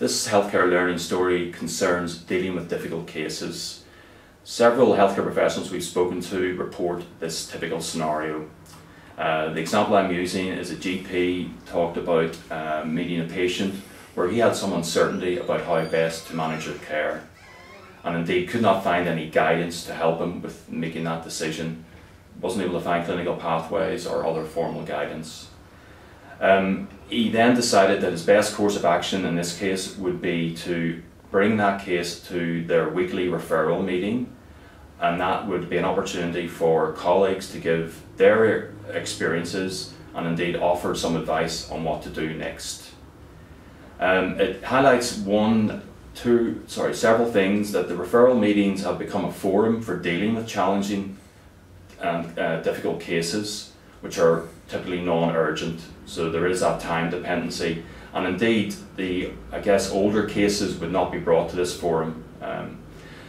This healthcare learning story concerns dealing with difficult cases. Several healthcare professionals we've spoken to report this typical scenario. Uh, the example I'm using is a GP talked about uh, meeting a patient where he had some uncertainty about how best to manage their care and indeed could not find any guidance to help him with making that decision, wasn't able to find clinical pathways or other formal guidance. Um, he then decided that his best course of action in this case would be to bring that case to their weekly referral meeting, and that would be an opportunity for colleagues to give their experiences and indeed offer some advice on what to do next. Um, it highlights one, two, sorry, several things that the referral meetings have become a forum for dealing with challenging and uh, difficult cases, which are typically non-urgent. So there is that time dependency, and indeed the I guess older cases would not be brought to this forum. Um,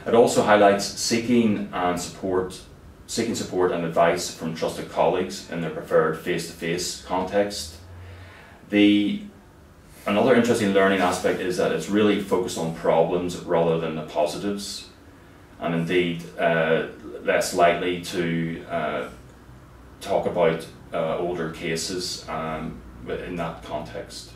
it also highlights seeking and support, seeking support and advice from trusted colleagues in their preferred face-to-face context. The another interesting learning aspect is that it's really focused on problems rather than the positives, and indeed uh, less likely to uh, talk about uh, older cases um, in that context.